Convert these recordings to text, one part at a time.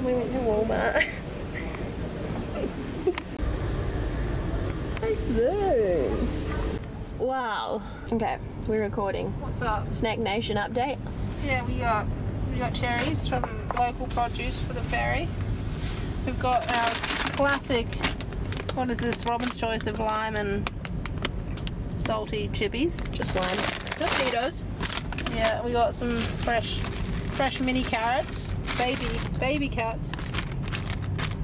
we went to Walmart. Nice zoom. Wow. Okay, we're recording. What's up? Snack Nation update. Yeah, we got we got cherries from local produce for the ferry. We've got our classic. What is this? Robin's choice of lime and salty chippies. Just lime. Just. Yeah, we got some fresh, fresh mini carrots, baby baby carrots.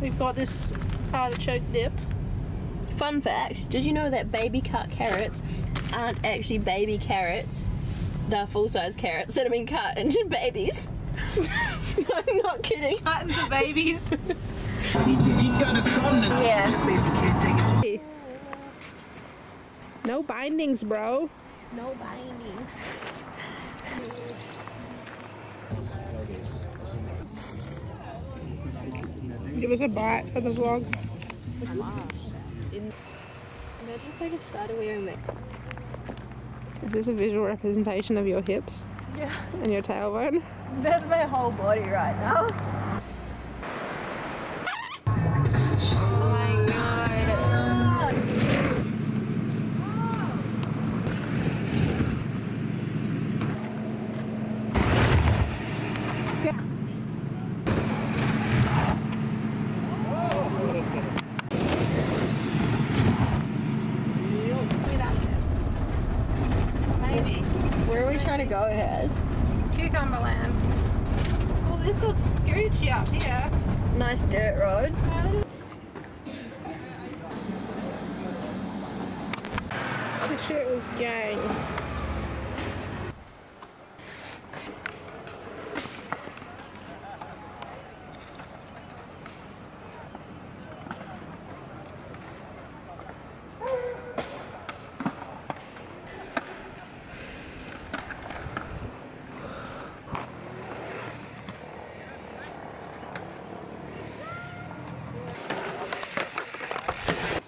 We've got this artichoke dip. Fun fact, did you know that baby cut carrots aren't actually baby carrots? They're full-size carrots that have been cut into babies. I'm not kidding. Cut into babies. Yeah. no bindings, bro. No bindings. Give us a bite for the vlog. Just like a starter wearing. Is this a visual representation of your hips Yeah. and your tailbone? That's my whole body right now. To go, Haz? Cucumber land. Oh, this looks Gucci up here. Nice dirt road. This shit was gang.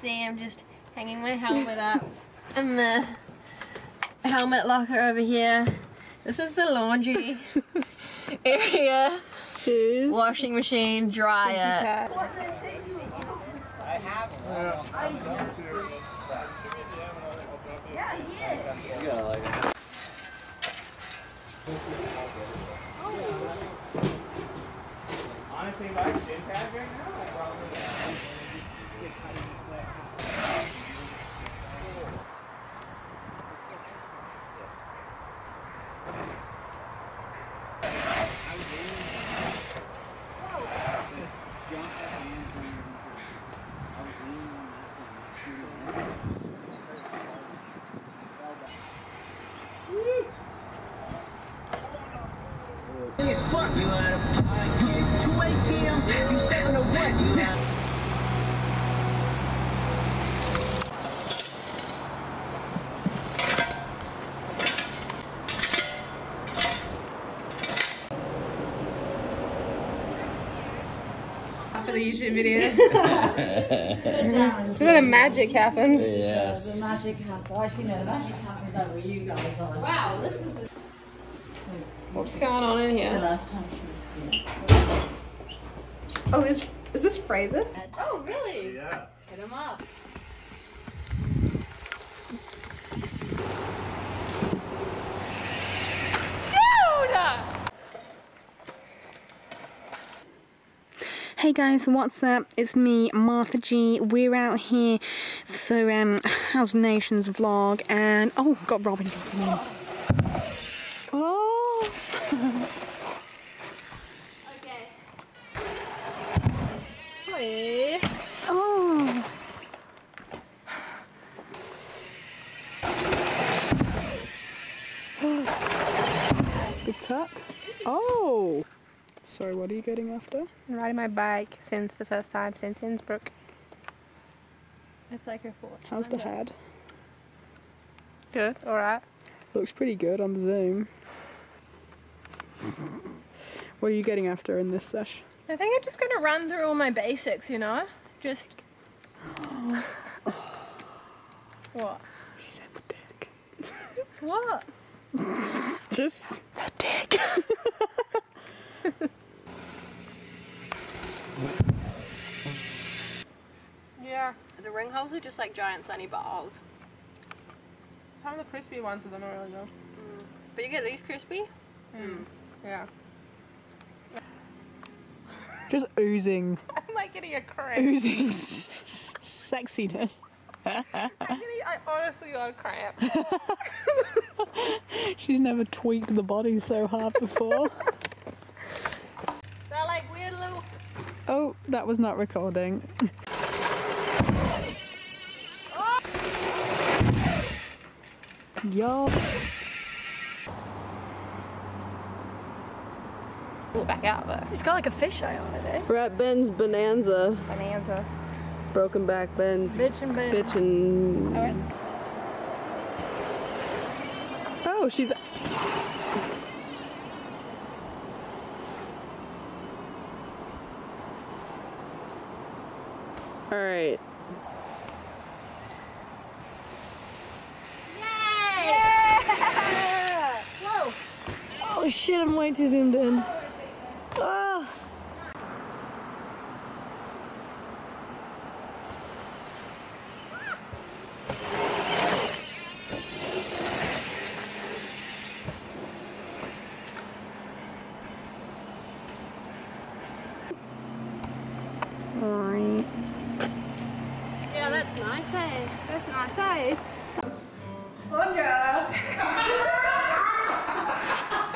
See, I'm just hanging my helmet up in the helmet locker over here. This is the laundry area. Shoes. Washing machine, dryer. Honestly, if I had shin pads right now, I probably. It's fuck you out of pocket. Two ATMs, you stepping to what? For the YouTube video. It's where the magic happens. yeah The magic happens. Actually, no, the magic happens over you guys on. Wow, this is the What's going on in here? last time she was here. Oh, is, is this Fraser? Oh, really? Yeah. Hit him up. Hey guys, what's up? It's me, Martha G. We're out here for um, Haz Nation's vlog, and oh, got Robin dropping in. Oh. Okay. Oh, Big tuck. Oh. Sorry, what are you getting after? been riding my bike since the first time since Innsbruck. It's like a fortune. How's the head? Good, alright. Looks pretty good on the zoom. What are you getting after in this sesh? I think I'm just gonna run through all my basics, you know? Just. what? She said the dick. What? Just Yeah. The ring holes are just like giant sunny buttholes. Some of the crispy ones of them are really good. Mm. But you get these crispy? Hmm. Mm. Yeah. Just oozing, I'm like getting a cramp. oozing s- sexiness. I'm getting, I honestly got a cramp. She's never tweaked the body so hard before. They're like weird little. oh, that was not recording. Yo. Pull it back out, but It's got like a fisheye on it, eh? We're at Ben's Bonanza. bonanza. Broken back Ben's Bitch and bitch. bitchin'. Oh, she's. Alright. Oh shit, I'm way too zoomed in. Alright. Yeah, that's nice, eh? That's nice, eh?